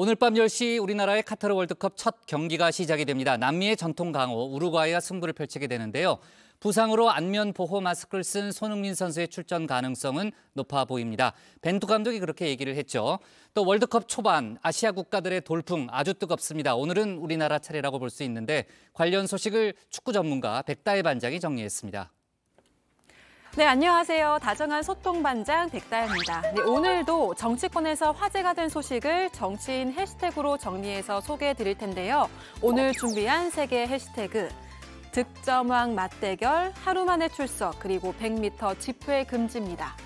오늘 밤 10시 우리나라의 카타르 월드컵 첫 경기가 시작이 됩니다. 남미의 전통 강호 우루과이가 승부를 펼치게 되는데요. 부상으로 안면 보호 마스크를 쓴 손흥민 선수의 출전 가능성은 높아 보입니다. 벤투 감독이 그렇게 얘기를 했죠. 또 월드컵 초반 아시아 국가들의 돌풍 아주 뜨겁습니다. 오늘은 우리나라 차례라고 볼 수 있는데 관련 소식을 축구 전문가 백다혜 반장이 정리했습니다. 네, 안녕하세요. 다정한 소통반장 백다입니다. 네, 오늘도 정치권에서 화제가 된 소식을 정치인 해시태그로 정리해서 소개해 드릴 텐데요. 오늘 준비한 세 개의 해시태그. 득점왕 맞대결, 하루 만에 출석, 그리고 100m 집회 금지입니다.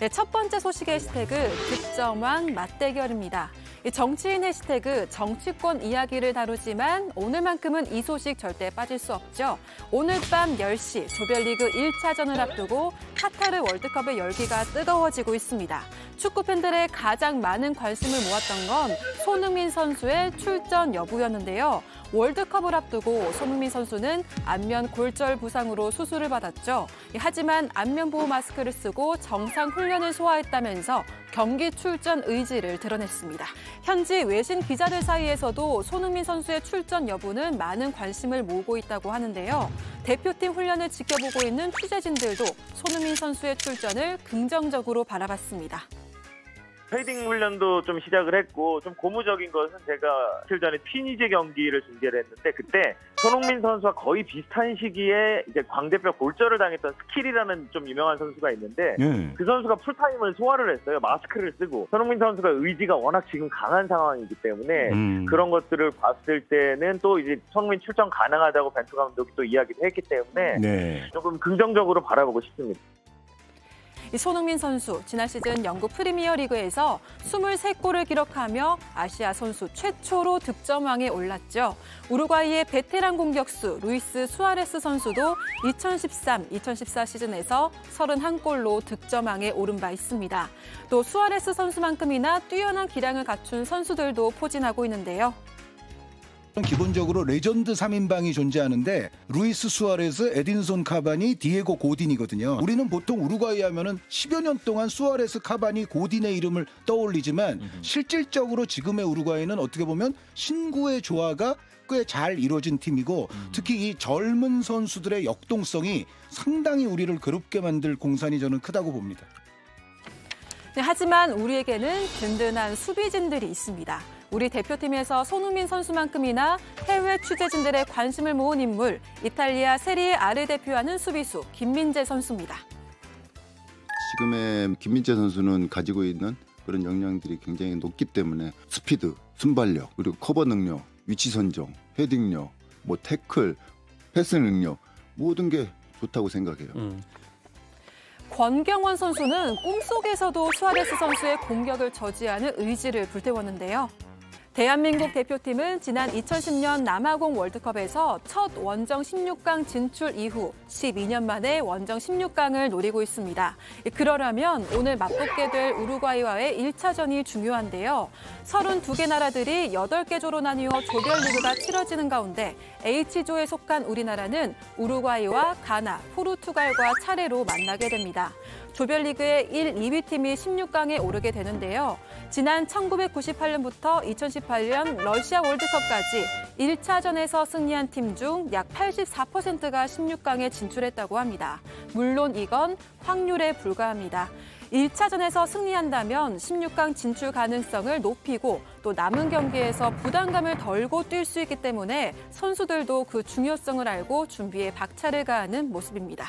네, 첫 번째 소식의 해시태그 득점왕 맞대결입니다. 정치인 해시태그 정치권 이야기를 다루지만 오늘만큼은 이 소식 절대 빠질 수 없죠. 오늘 밤 10시 조별리그 1차전을 앞두고 카타르 월드컵의 열기가 뜨거워지고 있습니다. 축구 팬들의 가장 많은 관심을 모았던 건 손흥민 선수의 출전 여부였는데요. 월드컵을 앞두고 손흥민 선수는 안면 골절 부상으로 수술을 받았죠. 하지만 안면 보호 마스크를 쓰고 정상 훈련을 소화했다면서 경기 출전 의지를 드러냈습니다. 현지 외신 기자들 사이에서도 손흥민 선수의 출전 여부는 많은 관심을 모으고 있다고 하는데요. 대표팀 훈련을 지켜보고 있는 취재진들도 손흥민 선수의 출전을 긍정적으로 바라봤습니다. 헤딩 훈련도 좀 시작을 했고 좀 고무적인 것은 제가 며칠 전에 튀니지 경기를 중계를 했는데 그때 손흥민 선수와 거의 비슷한 시기에 이제 광대뼈 골절을 당했던 스키리라는 좀 유명한 선수가 있는데 네. 그 선수가 풀타임을 소화를 했어요 마스크를 쓰고 손흥민 선수가 의지가 워낙 지금 강한 상황이기 때문에 음. 그런 것들을 봤을 때는 또 이제 손흥민 출전 가능하다고 벤투 감독이 또 이야기를 했기 때문에 네. 조금 긍정적으로 바라보고 싶습니다. 손흥민 선수 지난 시즌 영국 프리미어리그에서 23골을 기록하며 아시아 선수 최초로 득점왕에 올랐죠. 우루과이의 베테랑 공격수 루이스 수아레스 선수도 2013-2014 시즌에서 31골로 득점왕에 오른 바 있습니다. 또 수아레스 선수만큼이나 뛰어난 기량을 갖춘 선수들도 포진하고 있는데요. 기본적으로 레전드 3인방이 존재하는데 루이스 수아레스, 에딘손 카바니, 디에고 고딘이거든요. 우리는 보통 우루과이 하면은 10여 년 동안 수아레스, 카바니, 고딘의 이름을 떠올리지만 실질적으로 지금의 우루과이는 어떻게 보면 신구의 조화가 꽤 잘 이루어진 팀이고 특히 이 젊은 선수들의 역동성이 상당히 우리를 괴롭게 만들 공산이 저는 크다고 봅니다. 네, 하지만 우리에게는 든든한 수비진들이 있습니다. 우리 대표팀에서 손흥민 선수만큼이나 해외 취재진들의 관심을 모은 인물, 이탈리아 세리에 아를 대표하는 수비수 김민재 선수입니다. 지금의 김민재 선수는 가지고 있는 그런 역량들이 굉장히 높기 때문에 스피드, 순발력, 그리고 커버 능력, 위치 선정, 헤딩력, 뭐 태클, 패스 능력 모든 게 좋다고 생각해요. 음. 권경원 선수는 꿈속에서도 수아레스 선수의 공격을 저지하는 의지를 불태웠는데요. 대한민국 대표팀은 지난 2010년 남아공 월드컵에서 첫 원정 16강 진출 이후 12년 만에 원정 16강을 노리고 있습니다. 그러려면 오늘 맞붙게 될 우루과이와의 1차전이 중요한데요. 32개 나라들이 8개 조로 나뉘어 조별리그가 치러지는 가운데 H조에 속한 우리나라는 우루과이와 가나, 포르투갈과 차례로 만나게 됩니다. 조별리그의 1, 2위 팀이 16강에 오르게 되는데요. 지난 1998년부터 2018년 러시아 월드컵까지 1차전에서 승리한 팀 중 약 84%가 16강에 진출했다고 합니다. 물론 이건 확률에 불과합니다. 1차전에서 승리한다면 16강 진출 가능성을 높이고 또 남은 경기에서 부담감을 덜고 뛸 수 있기 때문에 선수들도 그 중요성을 알고 준비에 박차를 가하는 모습입니다.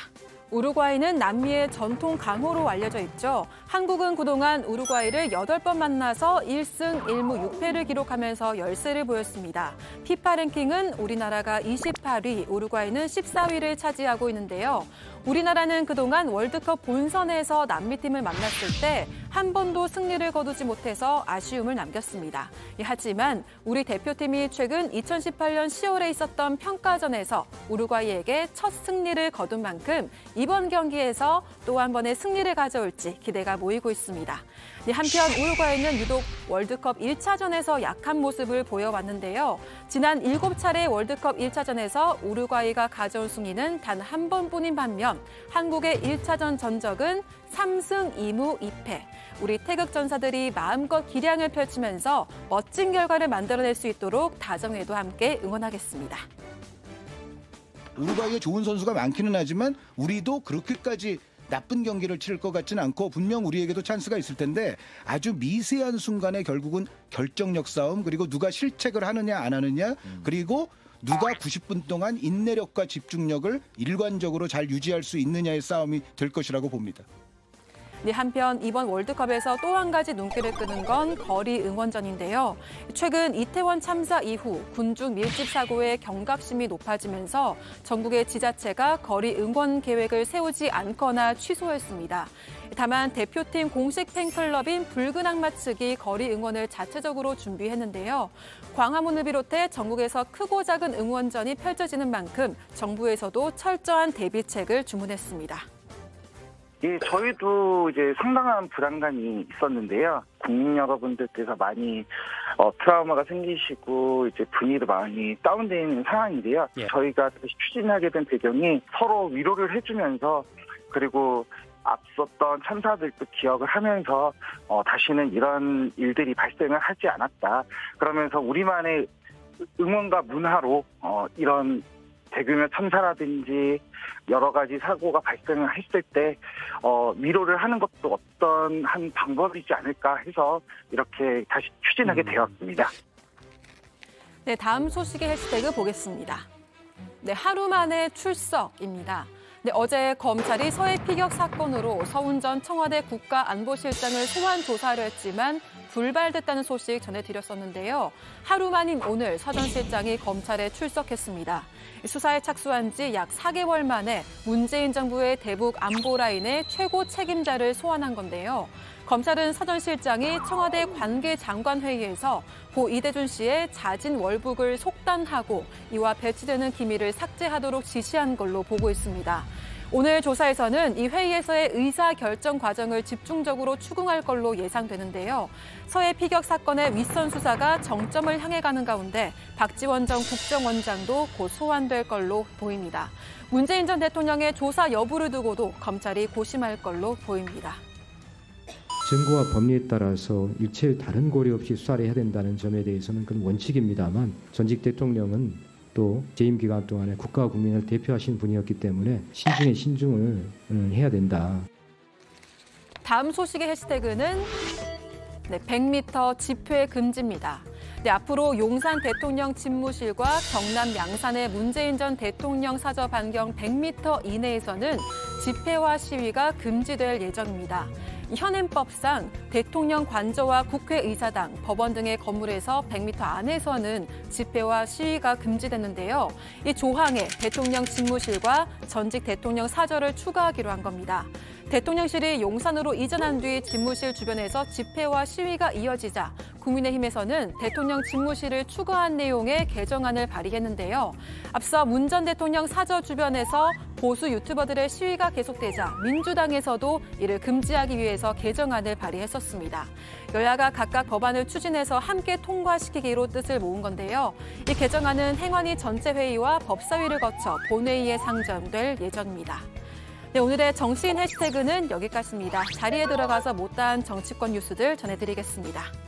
우루과이는 남미의 전통 강호로 알려져 있죠. 한국은 그동안 우루과이를 8번 만나서 1승 1무 6패를 기록하면서 열세를 보였습니다. 피파 랭킹은 우리나라가 28위, 우루과이는 14위를 차지하고 있는데요. 우리나라는 그동안 월드컵 본선에서 남미팀을 만났을 때 한 번도 승리를 거두지 못해서 아쉬움을 남겼습니다. 하지만 우리 대표팀이 최근 2018년 10월에 있었던 평가전에서 우루과이에게 첫 승리를 거둔 만큼 이번 경기에서 또 한 번의 승리를 가져올지 기대가 모이고 있습니다. 한편 우루과이는 유독 월드컵 1차전에서 약한 모습을 보여왔는데요. 지난 7차례 월드컵 1차전에서 우루과이가 가져온 승리는 단 한 번뿐인 반면 한국의 1차전 전적은 3승 2무 2패. 우리 태극 전사들이 마음껏 기량을 펼치면서 멋진 결과를 만들어낼 수 있도록 다정회도 함께 응원하겠습니다. 우루과이에 좋은 선수가 많기는 하지만 우리도 그렇게까지 나쁜 경기를 치를 것 같지는 않고 분명 우리에게도 찬스가 있을 텐데 아주 미세한 순간에 결국은 결정력 싸움 그리고 누가 실책을 하느냐 안 하느냐 그리고 누가 90분 동안 인내력과 집중력을 일관적으로 잘 유지할 수 있느냐의 싸움이 될 것이라고 봅니다. 네, 한편 이번 월드컵에서 또 한 가지 눈길을 끄는 건 거리 응원전인데요. 최근 이태원 참사 이후 군중 밀집 사고의 경각심이 높아지면서 전국의 지자체가 거리 응원 계획을 세우지 않거나 취소했습니다. 다만 대표팀 공식 팬클럽인 붉은 악마 측이 거리 응원을 자체적으로 준비했는데요. 광화문을 비롯해 전국에서 크고 작은 응원전이 펼쳐지는 만큼 정부에서도 철저한 대비책을 주문했습니다. 예, 저희도 이제 상당한 불안감이 있었는데요. 국민 여러분들께서 많이 어, 트라우마가 생기시고 이제 분위기도 많이 다운되어 있는 상황인데요. 예. 저희가 다시 추진하게 된 배경이 서로 위로를 해주면서 그리고 앞섰던 참사들도 기억을 하면서 어, 다시는 이런 일들이 발생을 하지 않았다. 그러면서 우리만의 응원과 문화로 어, 이런 대규모 참사라든지 여러 가지 사고가 발생을 했을 때 어, 위로를 하는 것도 어떤 한 방법이지 않을까 해서 이렇게 다시 추진하게 되었습니다. 네, 다음 소식의 해시태그 보겠습니다. 네, 하루 만에 출석입니다. 네, 어제 검찰이 서해 피격 사건으로 서운전 청와대 국가안보실장을 소환 조사를 했지만 불발됐다는 소식 전해드렸었는데요. 하루 만인 오늘 서 전 실장이 검찰에 출석했습니다. 수사에 착수한 지 약 4개월 만에 문재인 정부의 대북 안보 라인의 최고 책임자를 소환한 건데요. 검찰은 서전 실장이 청와대 관계장관회의에서 고 이대준 씨의 자진 월북을 속단하고 이와 배치되는 기밀을 삭제하도록 지시한 걸로 보고 있습니다. 오늘 조사에서는 이 회의에서의 의사 결정 과정을 집중적으로 추궁할 걸로 예상되는데요. 서해 피격 사건의 윗선 수사가 정점을 향해 가는 가운데 박지원 전 국정원장도 곧 소환될 걸로 보입니다. 문재인 전 대통령의 조사 여부를 두고도 검찰이 고심할 걸로 보입니다. 증거와 법리에 따라서 일체 다른 고려 없이 수사를 해야 된다는 점에 대해서는 그건 원칙입니다만 전직 대통령은 또 재임 기간 동안에 국가와 국민을 대표하신 분이었기 때문에 신중에 신중을 음, 해야 된다. 다음 소식의 해시태그는 네, 100m 집회 금지입니다. 네, 앞으로 용산 대통령 집무실과 경남 양산의 문재인 전 대통령 사저 반경 100m 이내에서는 집회와 시위가 금지될 예정입니다. 현행법상 대통령 관저와 국회의사당, 법원 등의 건물에서 100m 안에서는 집회와 시위가 금지됐는데요. 이 조항에 대통령 집무실과 전직 대통령 사저를 추가하기로 한 겁니다. 대통령실이 용산으로 이전한 뒤 집무실 주변에서 집회와 시위가 이어지자 국민의힘에서는 대통령 집무실을 추가한 내용의 개정안을 발의했는데요. 앞서 문 전 대통령 사저 주변에서 보수 유튜버들의 시위가 계속되자 민주당에서도 이를 금지하기 위해서 개정안을 발의했었습니다. 여야가 각각 법안을 추진해서 함께 통과시키기로 뜻을 모은 건데요. 이 개정안은 행안위 전체 회의와 법사위를 거쳐 본회의에 상정될 예정입니다. 네, 오늘의 정치인 해시태그는 여기까지입니다. 자리에 들어가서 못다한 정치권 뉴스들 전해드리겠습니다.